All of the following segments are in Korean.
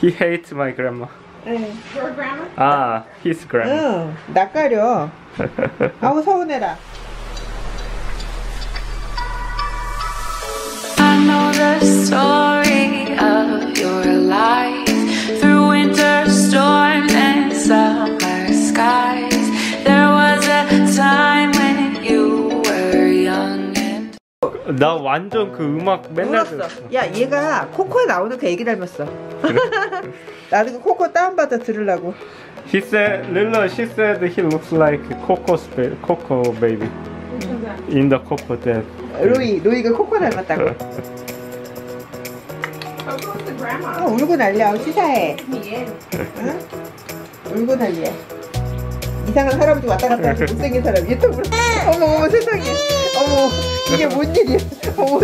He hates my grandma. 응. Your grandma? 아, his grandma. 응. 낯가려. 아우 서운해라. I know the story of your life 나 완전 그 음악 맨날. 들었어. 야 얘가 코코에 나오는 그 애기 닮았어. 나도 그 코코 다운받아 들으려고. He said, Lila, she said he looks like Coco, spa- Coco baby in the Coco that. 로이 로이가 코코 닮았다고. Coco's. 아, 울고 난리야. 치사해. Is. 응? 울고 난리야. 이상한 할아버지 왔다 갔다 하는 못생긴 사람 유튜브로 어머 어머 세상에 어머 이게 뭔 일이야? 어머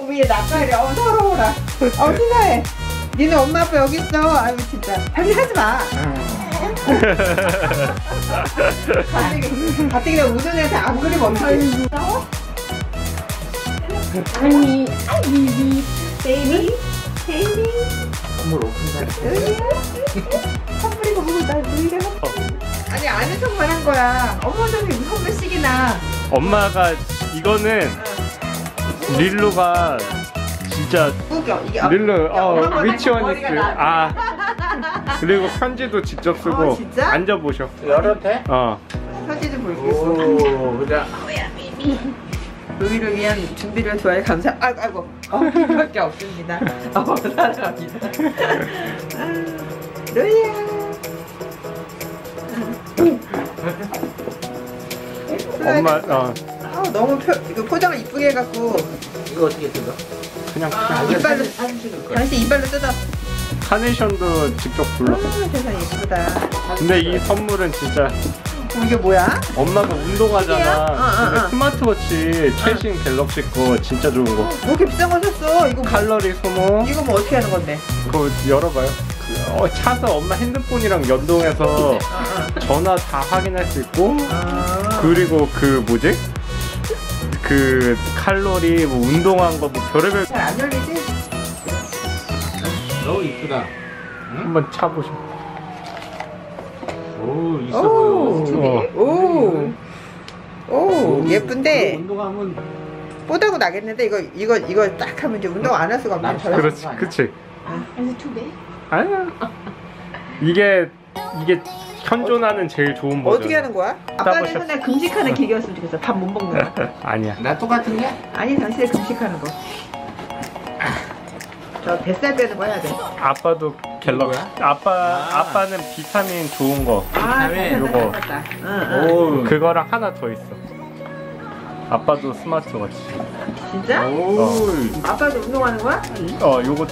어머 얘 낯가려. 어머 서러워라. 어머 치사해. 니네 엄마 아빠 여기 있어. 아유 진짜. 빨리 하지 마. 갑자기 갑자기 나 우는 애한테 안 그리면 어떡해 Honey, baby, baby, baby. 선물이 너무 나 누이가 아니 아는 척만 한 거야. 어머 저기 선물씩이나 엄마가 이거는 릴루가 진짜 이게 어, 릴루 야, 어 엄마가 위치 원 머리가 있어 나- 아. 그리고 편지도 직접 쓰고 어, 진짜? 앉아보셔. 열어도 돼? 어. 편지 좀 볼게. 오, 보자. 루이를 위한 준비를 좋아해 감사 아이고 아이고. 어, 이밖에 없습니다. 어 사랑합니다. 아, 루이야 엄마 어. 아, 너무 표, 이거 포장을 이쁘게 해갖고. 이거 어떻게 뜯어? 그냥 이빨로. 찍을 거야. 당신 이빨로 뜯어. 카네이션도 직접 불러. 아 세상에 예쁘다. 근데 이 선물은 진짜 어, 이게 뭐야? 엄마가 운동하잖아. 시계야? 어, 어, 근데 어. 스마트워치 최신 갤럭시 거 진짜 좋은 거. 뭐 이렇게 비싼 거 샀어? 이거 뭐, 칼로리 소모. 이거 뭐 어떻게 하는 건데? 그거 열어봐요. 그, 어, 차서 엄마 핸드폰이랑 연동해서 어, 어. 전화 다 확인할 수 있고. 아, 그리고 그 뭐지? 그 칼로리 뭐 운동한 거 뭐 별의별 잘 안 열리지? 너무 이쁘다. 한번 차보셔 오, 있어 오, 보여. 어. 오, 오, 예쁜데 운동하면 뽀다고 나겠는데 이거 이거 이거 딱 하면 이제 운동 안 할 수가 없네. 저런. 그렇지 그치 Is it too big? 아니야 이게 이게 현존하는 제일 좋은 버전 어떻게 하는 거야? 아빠는. 맨날 금식하는 기계였으면 좋겠어. 밥 못 먹는 거. 아니야 나 똑같은 게? 아니 당신이 금식하는 거. 저 뱃살 빼는 거 해야 돼. 아빠도 갤럭시 아빠 아. 아빠는 비타민 좋은 거 아, 비타민 요거. 다 응, 응. 오, 그거랑 하나 더 있어 아빠도 스마트워치 진짜? 오, 아빠도 운동하는 거야? 이- 어 요거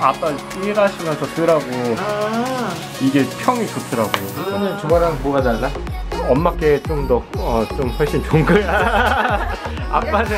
아빠 일하시면서 쓰라고 아, 이게 평이 좋더라고 이거는 저거랑 뭐가 달라? 엄마께 좀 더 어 좀 훨씬 좋은 거야 아빠는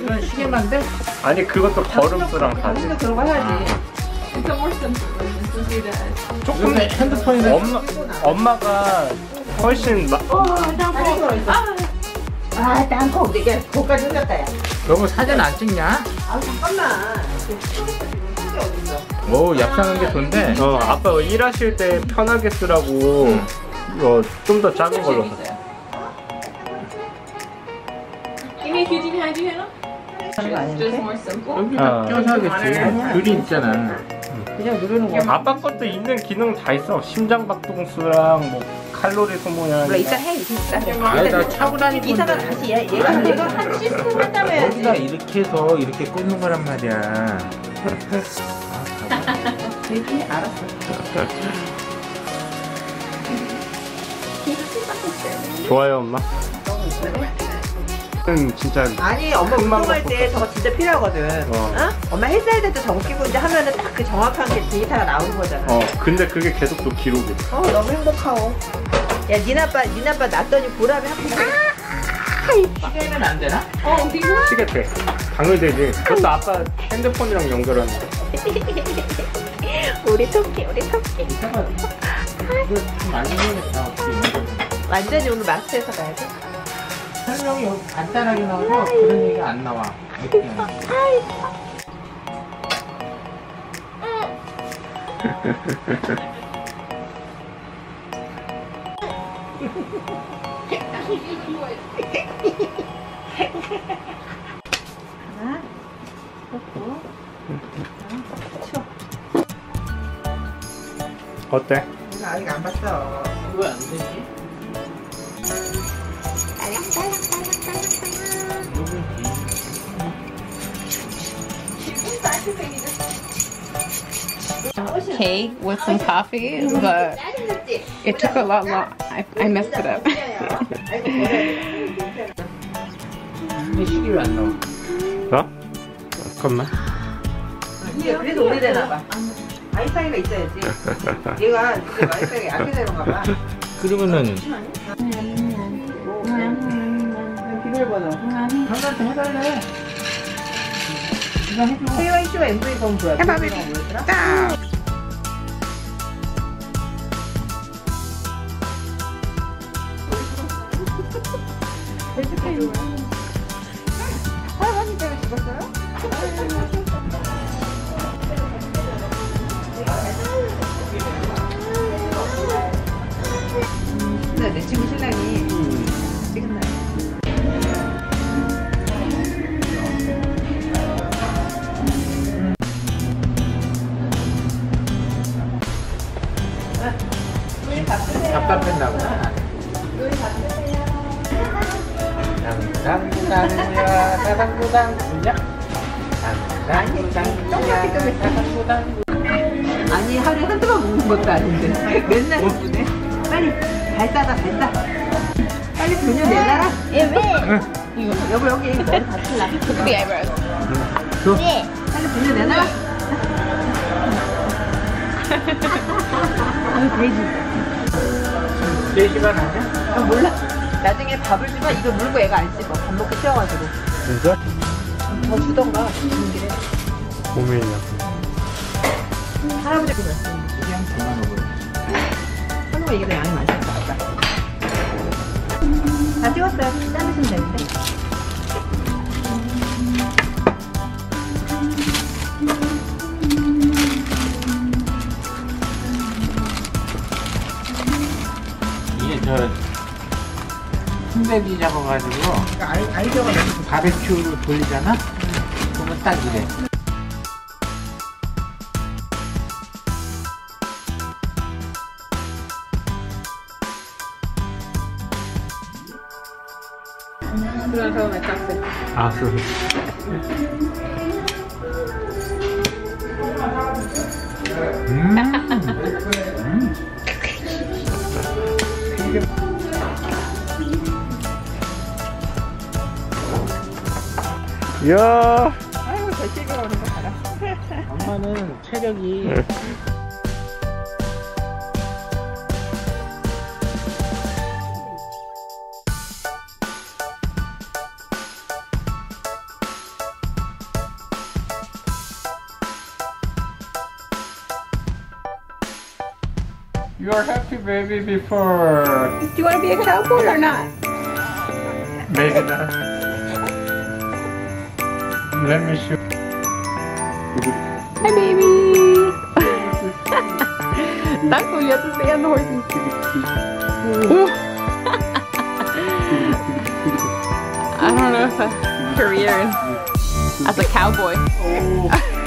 이건 시계만데? 아니 그것도 걸음수랑 다지 당신도 그런 거 해야지. It's a more simple version, so do that. 조금 이거 핸드폰이네. 엄마 엄마가 훨씬 마, 아, 땅콩 이게 거기까지 흘렸다 야. 너무 사진 안 찍냐? 아, 잠깐만. 오, 얍상한 게 좋은데? 어 아빠 일하실 때 편하게 쓰라고 어, 좀 더 작은 걸로 샀어 거 Just 아닌데? more simple. 여기다 아. 껴서 하겠지. 줄이 있잖아. 그냥 누르는 거. 아빠 것도 있는 기능 다 있어 심장박동수랑 뭐 칼로리 소모량 몰라 이따 해 이따 해. 아니, 나 차고 다닐 이따가. 다시 얘, 얘가 얘가 한 시스템 했다며 해야지. 여기다 이렇게 해서 이렇게 꽂는 거란 말이야. 얘기 알았어. 좋아요 엄마 은 진짜 아니 엄마 운동할 때 저거 진짜 필요하거든. 어. 어? 엄마 헬스할 때도 저거 끼고 이제 하면은 딱 그 정확한 게 데이터가 나오는 거잖아. 어 근데 그게 계속 또 기록이 돼. 어 너무 행복하오. 야 니나빠 니나빠 났더니 보람이 확 붙어. 시계는 안 되나? These are 시계 돼 당연히 되지 그것도 아빠 핸드폰이랑 연결하는 거 우리 토끼 우리 토끼. 이따가 이거 좀. 완전히 오늘 마스터해서 가야 돼. 설명이 여기 간단하게 나와서 그런 얘기가 안 나와. 이렇게. 하나, 꽂고. 어때? 이거 아직 안 봤어. 왜 안 되지? Cake with some coffee, but it took a lot long. I, I messed it up. 어? 잠깐만. 그래도 오래되나 봐. 와이파이가 있어야지. 얘가 와이파이가 약해서 그런가 봐. 그러면은 비밀번호. 형한테 해달래. KYC와 MV 번호 뭐야? 해봐, 뭐였 당당당이야 다당구당 아니 하루에 한두 번 먹는 것도 아닌데. 맨날 먹네. 빨리 발 싸다 발 싸. 빨리 분유 내놔라. 이거 여보 여기 머리 at the eyebrows. 빨리 분유 내놔라. 아유 돼지. 4시간 하냐? 아 몰라. 나중에 밥을 주면 이거 물고 애가 안 씹어. 밥 먹고 쉬어가지고. 진짜? 더 주던가 주는 길에. 고민이야. 할아버지 먹어요 할머니가 이게 더 양이 아 순대비 잡아가지고 아이, 아이디어가 너무 바베큐로 돌리잖아? 그러면 딱 이래 땄어. 아, 그. 음. 이야. 아이고 저 시비가 오는 거 봐라 엄마는 체력이 You are happy baby before. Do you want to be a cowboy or not? Maybe not. Let me show. Hi baby! That's what you have to say on the horse. I don't know if a career as a cowboy. Oh.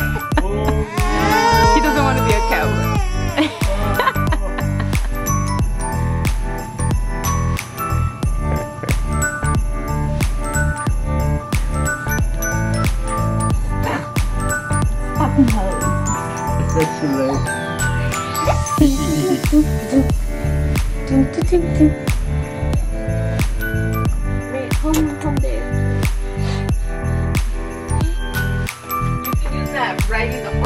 that right in the